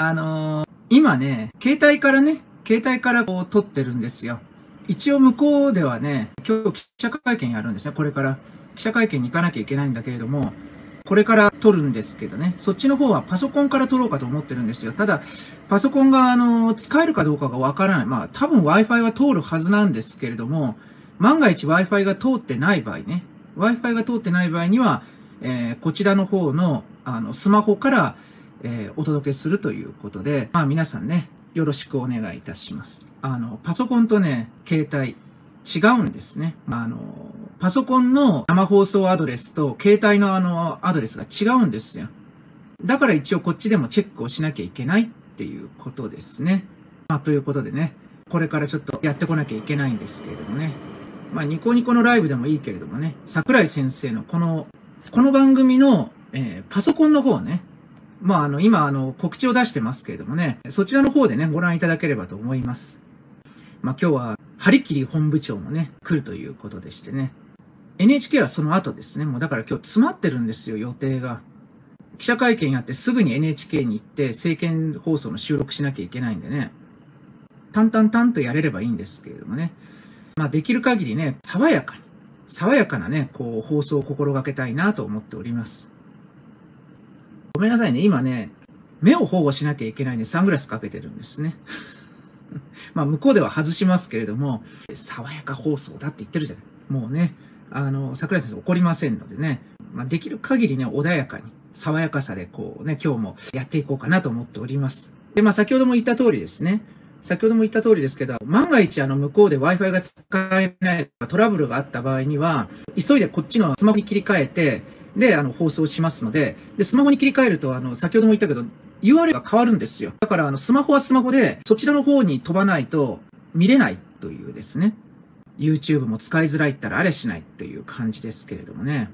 あのー、今ね、携帯からね、携帯からこう撮ってるんですよ。一応向こうではね、今日記者会見やるんですね、これから。記者会見に行かなきゃいけないんだけれども、これから撮るんですけどね、そっちの方はパソコンから撮ろうかと思ってるんですよ。ただ、パソコンがあの、使えるかどうかがわからない。まあ、多分 Wi-Fi は通るはずなんですけれども、万が一 Wi-Fi が通ってない場合ね、Wi-Fi が通ってない場合には、えー、こちらの方の、あの、スマホから、えー、お届けするということで、まあ皆さんね、よろしくお願いいたします。あの、パソコンとね、携帯、違うんですね。あの、パソコンの生放送アドレスと携帯のあの、アドレスが違うんですよ。だから一応こっちでもチェックをしなきゃいけないっていうことですね。まあ、ということでね、これからちょっとやってこなきゃいけないんですけれどもね。まあ、ニコニコのライブでもいいけれどもね、桜井先生のこの、この番組の、えー、パソコンの方ね、まあ、あの、今、あの、告知を出してますけれどもね、そちらの方でね、ご覧いただければと思います。まあ、今日は、張り切り本部長もね、来るということでしてね。NHK はその後ですね。もうだから今日詰まってるんですよ、予定が。記者会見やってすぐに NHK に行って政見放送の収録しなきゃいけないんでね。淡々淡とやれればいいんですけれどもね。まあできる限りね、爽やかに、爽やかなね、こう放送を心がけたいなと思っております。ごめんなさいね。今ね、目を保護しなきゃいけないんでサングラスかけてるんですね。まあ向こうでは外しますけれども、爽やか放送だって言ってるじゃない。もうね、あの、桜井先生怒りませんのでね、まあできる限りね、穏やかに、爽やかさでこうね、今日もやっていこうかなと思っております。で、まあ先ほども言った通りですね。先ほども言った通りですけど、万が一あの向こうで Wi-Fi が使えないとかトラブルがあった場合には、急いでこっちのスマホに切り替えて、で、あの、放送しますので、で、スマホに切り替えると、あの、先ほども言ったけど、URL が変わるんですよ。だから、あの、スマホはスマホで、そちらの方に飛ばないと見れないというですね。YouTube も使いづらいったらあれしないという感じですけれどもね。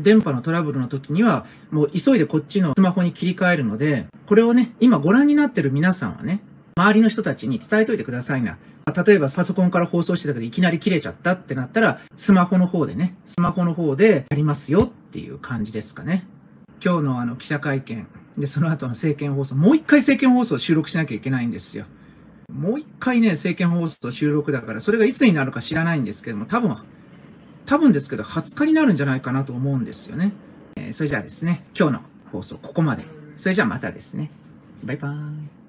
電波のトラブルの時には、もう急いでこっちのスマホに切り替えるので、これをね、今ご覧になってる皆さんはね、周りの人たちに伝えといてくださいな。例えばパソコンから放送してたけどいきなり切れちゃったってなったら、スマホの方でね、スマホの方でやりますよっていう感じですかね。今日のあの記者会見、で、その後の政見放送、もう一回政見放送を収録しなきゃいけないんですよ。もう一回ね、政見放送収録だから、それがいつになるか知らないんですけども、多分、多分ですけど、20日になるんじゃないかなと思うんですよね。えー、それじゃあですね、今日の放送ここまで。それじゃあまたですね。バイバーイ。